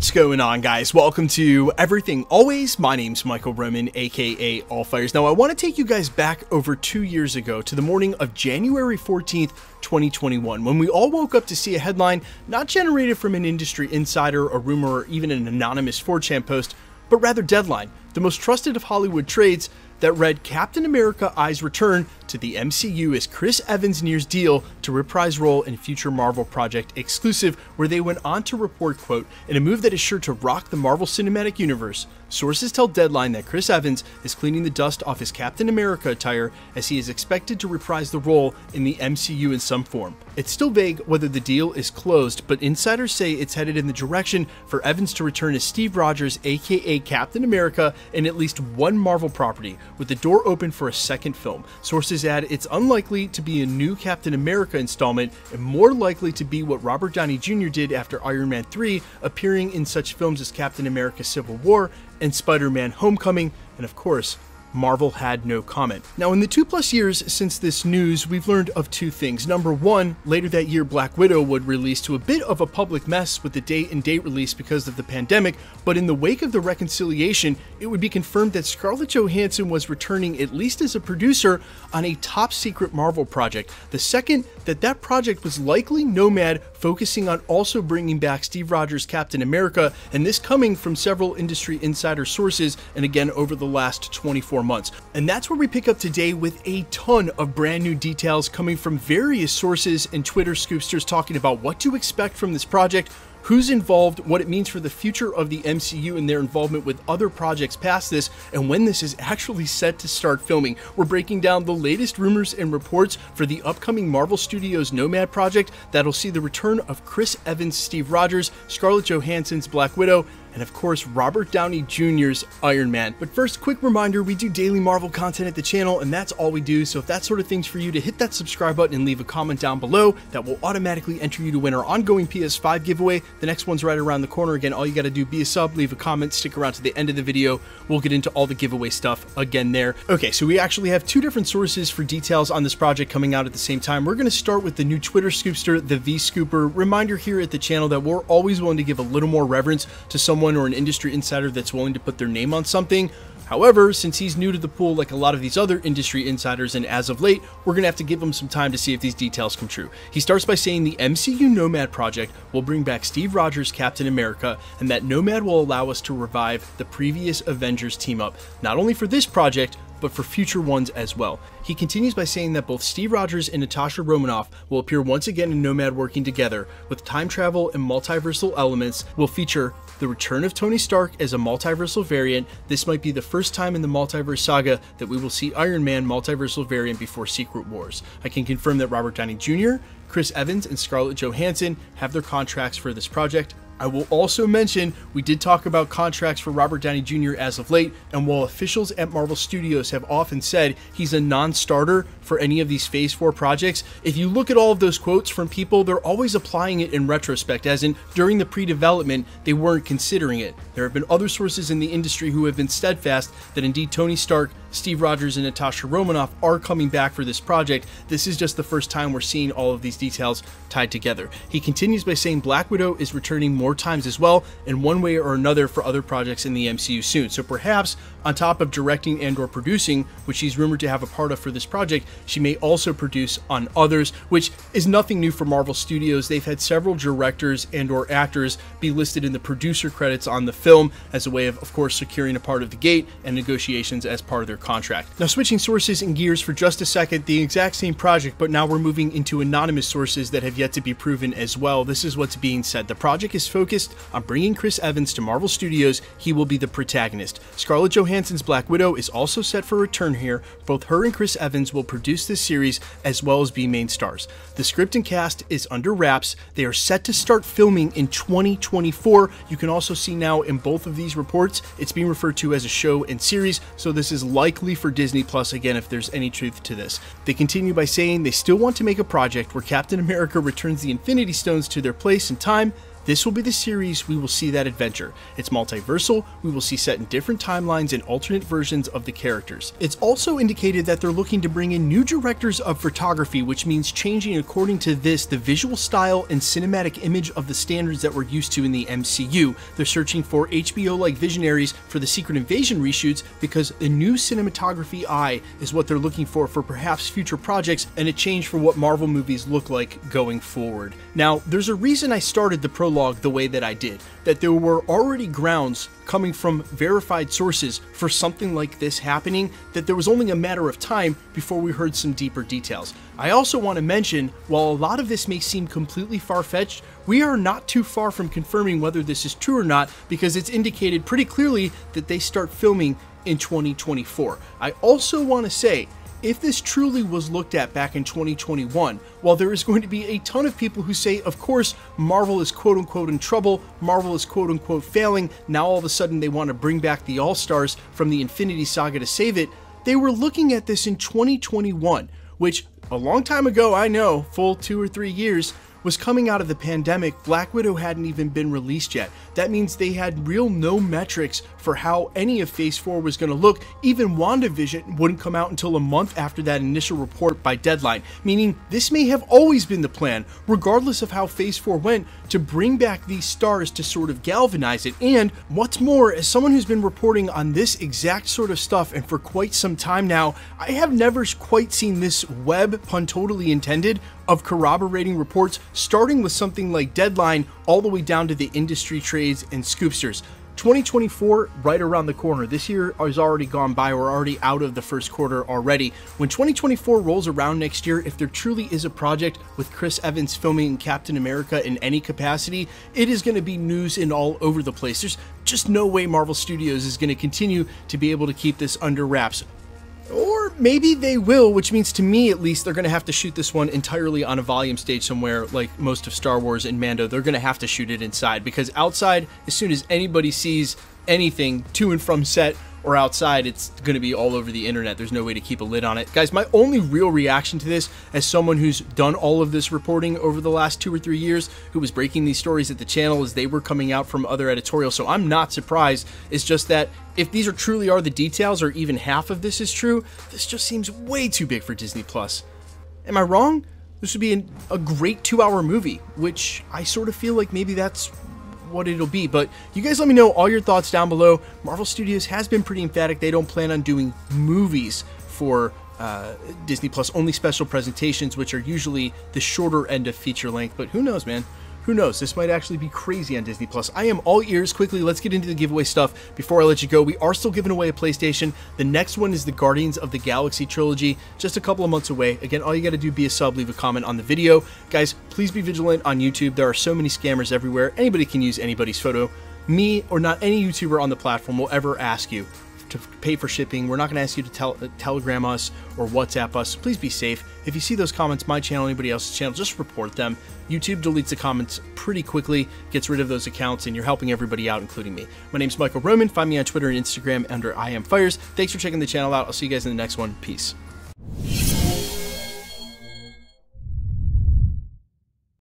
What's going on, guys? Welcome to Everything Always. My name's Michael Roman, aka All Fires. Now, I want to take you guys back over two years ago to the morning of January 14th, 2021, when we all woke up to see a headline not generated from an industry insider, a rumor, or even an anonymous 4chan post, but rather Deadline, the most trusted of Hollywood trades, that read Captain America eyes return to the MCU as Chris Evans nears deal to reprise role in future Marvel project exclusive, where they went on to report, quote, in a move that is sure to rock the Marvel Cinematic Universe, sources tell Deadline that Chris Evans is cleaning the dust off his Captain America attire as he is expected to reprise the role in the MCU in some form. It's still vague whether the deal is closed, but insiders say it's headed in the direction for Evans to return as Steve Rogers, aka Captain America, in at least one Marvel property, with the door open for a second film. Sources add it's unlikely to be a new Captain America installment and more likely to be what Robert Downey Jr. did after Iron Man 3, appearing in such films as Captain America Civil War and Spider Man Homecoming, and of course, Marvel had no comment. Now, in the two plus years since this news, we've learned of two things. Number one, later that year, Black Widow would release to a bit of a public mess with the day and date release because of the pandemic, but in the wake of the reconciliation, it would be confirmed that Scarlett Johansson was returning at least as a producer on a top secret Marvel project. The second, that that project was likely Nomad, focusing on also bringing back Steve Rogers' Captain America, and this coming from several industry insider sources, and again over the last 24 four months. And that's where we pick up today with a ton of brand new details coming from various sources and Twitter scoopsters talking about what to expect from this project, who's involved, what it means for the future of the MCU and their involvement with other projects past this, and when this is actually set to start filming. We're breaking down the latest rumors and reports for the upcoming Marvel Studios Nomad project that'll see the return of Chris Evans, Steve Rogers, Scarlett Johansson's Black Widow, and of course Robert Downey Jr.'s Iron Man. But first, quick reminder, we do daily Marvel content at the channel and that's all we do, so if that sort of thing's for you to hit that subscribe button and leave a comment down below, that will automatically enter you to win our ongoing PS5 giveaway. The next one's right around the corner. Again, all you gotta do, be a sub, leave a comment, stick around to the end of the video. We'll get into all the giveaway stuff again there. Okay, so we actually have two different sources for details on this project coming out at the same time. We're gonna start with the new Twitter scoopster, the V Scooper. Reminder here at the channel that we're always willing to give a little more reverence to someone someone or an industry insider that's willing to put their name on something. However, since he's new to the pool like a lot of these other industry insiders, and as of late, we're going to have to give him some time to see if these details come true. He starts by saying the MCU Nomad project will bring back Steve Rogers' Captain America, and that Nomad will allow us to revive the previous Avengers team up, not only for this project, but for future ones as well. He continues by saying that both Steve Rogers and Natasha Romanoff will appear once again in Nomad working together, with time travel and multiversal elements will feature the return of Tony Stark as a multiversal variant. This might be the first time in the multiverse saga that we will see Iron Man multiversal variant before Secret Wars. I can confirm that Robert Downey Jr., Chris Evans, and Scarlett Johansson have their contracts for this project. I will also mention we did talk about contracts for Robert Downey Jr. as of late, and while officials at Marvel Studios have often said he's a non starter for any of these Phase 4 projects, if you look at all of those quotes from people, they're always applying it in retrospect, as in during the pre development, they weren't considering it. There have been other sources in the industry who have been steadfast that indeed Tony Stark, Steve Rogers, and Natasha Romanoff are coming back for this project. This is just the first time we're seeing all of these details tied together. He continues by saying Black Widow is returning more times as well in one way or another for other projects in the MCU soon. So perhaps on top of directing and or producing, which she's rumored to have a part of for this project, she may also produce on others, which is nothing new for Marvel Studios. They've had several directors and or actors be listed in the producer credits on the film as a way of of course securing a part of the gate and negotiations as part of their contract. Now switching sources and gears for just a second, the exact same project, but now we're moving into anonymous sources that have yet to be proven as well. This is what's being said. The project is focused on bringing Chris Evans to Marvel Studios. He will be the protagonist. Scarlett Johansson's Black Widow is also set for return here. Both her and Chris Evans will produce this series as well as be main stars. The script and cast is under wraps. They are set to start filming in 2024. You can also see now in both of these reports, it's being referred to as a show and series, so this is likely for Disney Plus again if there's any truth to this. They continue by saying they still want to make a project where Captain America returns the Infinity Stones to their place and time this will be the series we will see that adventure. It's multiversal, we will see set in different timelines and alternate versions of the characters. It's also indicated that they're looking to bring in new directors of photography, which means changing according to this the visual style and cinematic image of the standards that we're used to in the MCU. They're searching for HBO-like visionaries for the Secret Invasion reshoots because a new cinematography eye is what they're looking for for perhaps future projects and a change for what Marvel movies look like going forward. Now, there's a reason I started the prologue the way that I did, that there were already grounds coming from verified sources for something like this happening, that there was only a matter of time before we heard some deeper details. I also want to mention, while a lot of this may seem completely far-fetched, we are not too far from confirming whether this is true or not because it's indicated pretty clearly that they start filming in 2024. I also want to say if this truly was looked at back in 2021, while there is going to be a ton of people who say, of course, Marvel is quote unquote in trouble, Marvel is quote unquote failing, now all of a sudden they want to bring back the All Stars from the Infinity Saga to save it, they were looking at this in 2021, which a long time ago, I know, full two or three years, was coming out of the pandemic, Black Widow hadn't even been released yet. That means they had real no metrics for how any of Phase 4 was going to look. Even WandaVision wouldn't come out until a month after that initial report by deadline, meaning this may have always been the plan, regardless of how Phase 4 went, to bring back these stars to sort of galvanize it. And what's more, as someone who's been reporting on this exact sort of stuff and for quite some time now, I have never quite seen this web, pun totally intended, of corroborating reports, starting with something like Deadline all the way down to the industry trades and scoopsters. 2024 right around the corner. This year is already gone by. We're already out of the first quarter already. When 2024 rolls around next year, if there truly is a project with Chris Evans filming Captain America in any capacity, it is going to be news in all over the place. There's just no way Marvel Studios is going to continue to be able to keep this under wraps. Or maybe they will, which means to me at least they're going to have to shoot this one entirely on a volume stage somewhere like most of Star Wars and Mando. They're going to have to shoot it inside because outside, as soon as anybody sees anything to and from set or outside, it's going to be all over the internet. There's no way to keep a lid on it. Guys, my only real reaction to this, as someone who's done all of this reporting over the last two or three years, who was breaking these stories at the channel as they were coming out from other editorials, so I'm not surprised, is just that if these are truly are the details, or even half of this is true, this just seems way too big for Disney+. Plus. Am I wrong? This would be an, a great two-hour movie, which I sort of feel like maybe that's what it'll be. But you guys let me know all your thoughts down below. Marvel Studios has been pretty emphatic. They don't plan on doing movies for uh, Disney Plus, only special presentations, which are usually the shorter end of feature length. But who knows, man? Who knows? This might actually be crazy on Disney Plus. I am all ears. Quickly, let's get into the giveaway stuff before I let you go. We are still giving away a PlayStation. The next one is the Guardians of the Galaxy trilogy, just a couple of months away. Again, all you got to do be a sub, leave a comment on the video. Guys, please be vigilant on YouTube. There are so many scammers everywhere. Anybody can use anybody's photo. Me or not any YouTuber on the platform will ever ask you to pay for shipping. We're not going to ask you to tel- telegram us or WhatsApp us. Please be safe. If you see those comments, my channel, anybody else's channel, just report them. YouTube deletes the comments pretty quickly, gets rid of those accounts, and you're helping everybody out, including me. My name's Michael Roman. Find me on Twitter and Instagram under I am Fires. Thanks for checking the channel out. I'll see you guys in the next one. Peace.